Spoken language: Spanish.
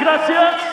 Gracias.